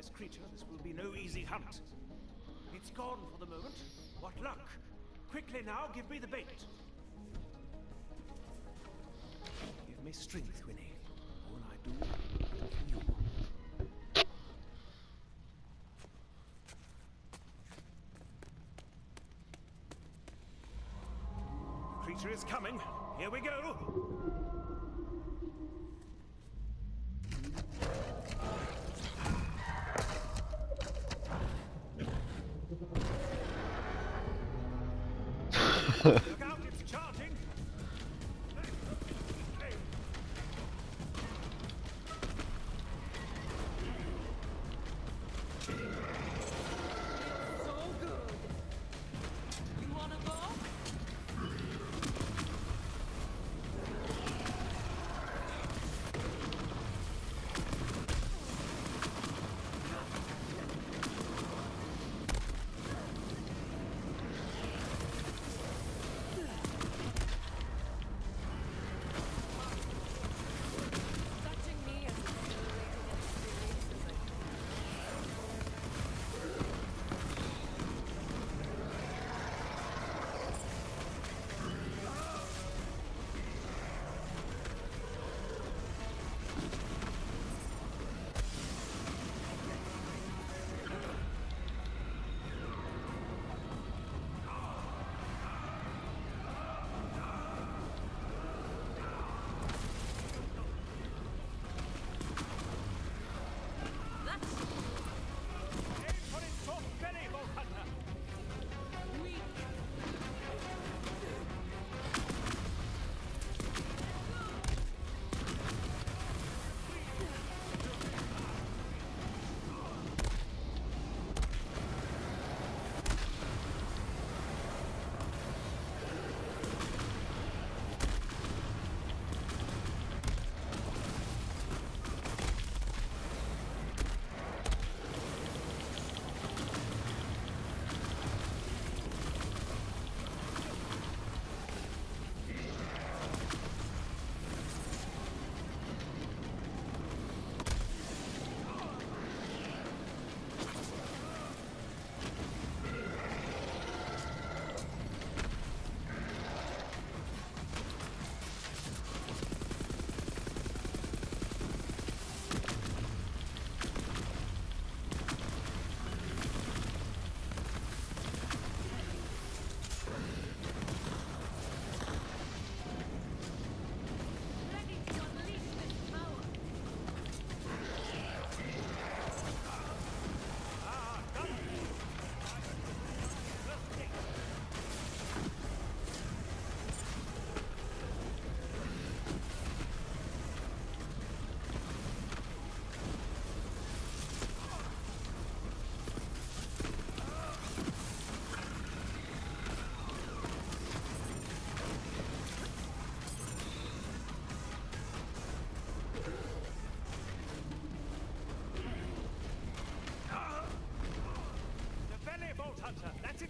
this creature, this will be no easy hunt. It's gone for the moment. What luck! Quickly now, give me the bait. Give me strength, Winnie. All I do you. Creature is coming. Here we go.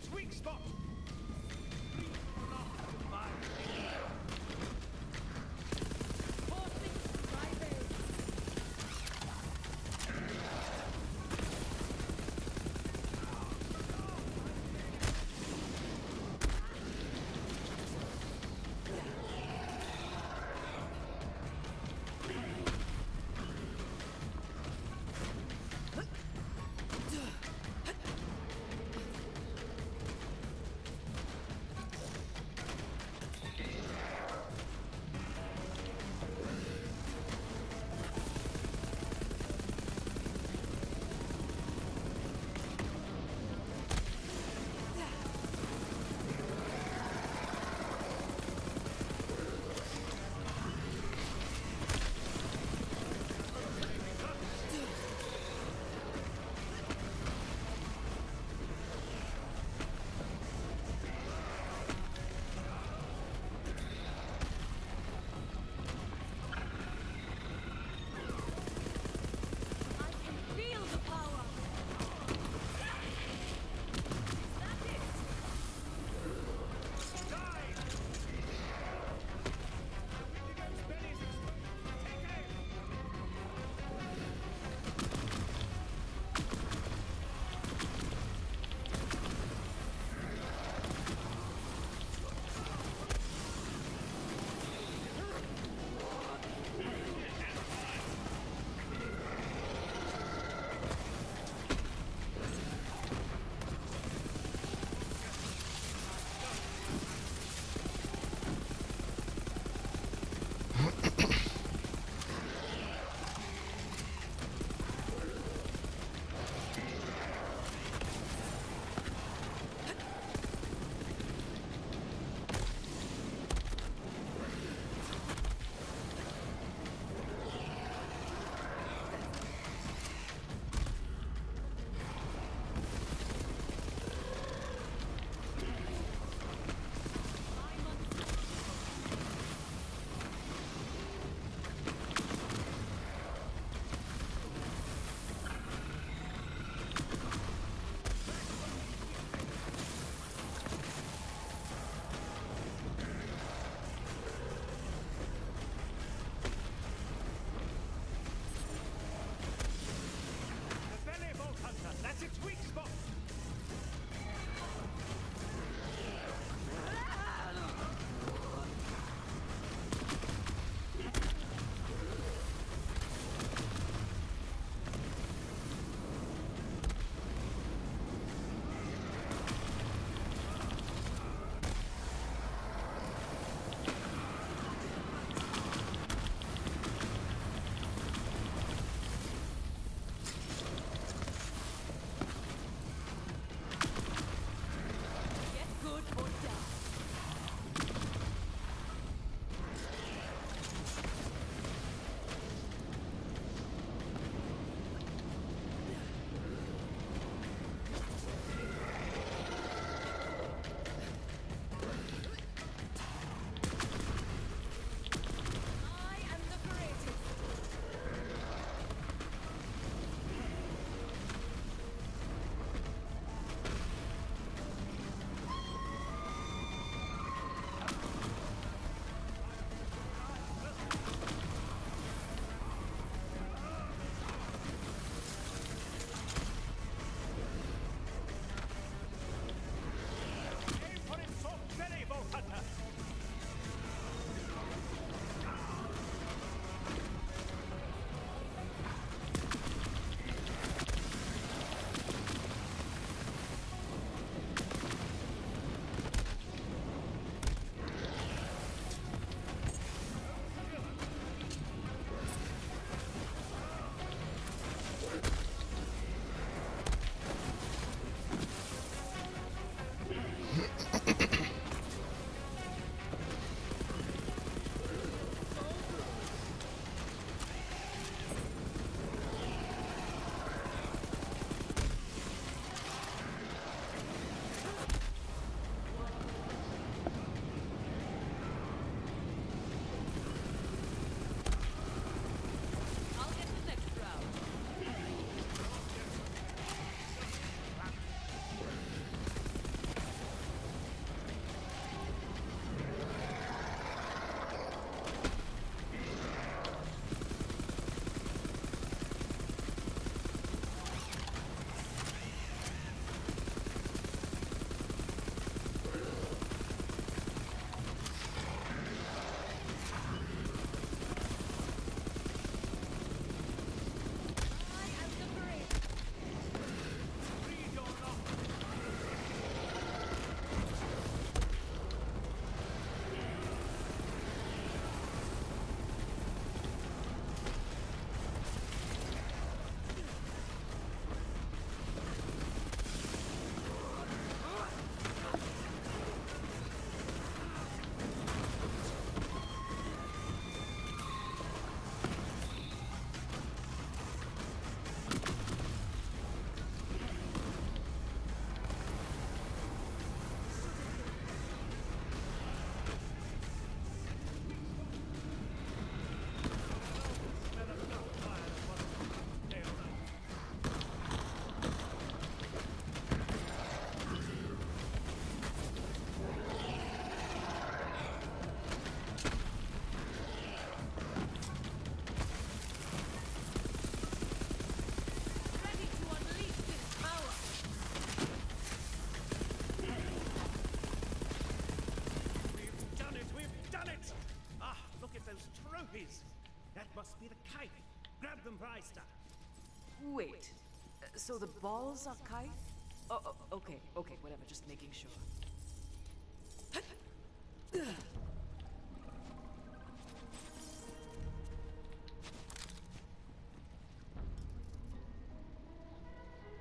Its weak spot. Wait, so the balls are kite? Oh, oh, okay, okay, whatever, just making sure.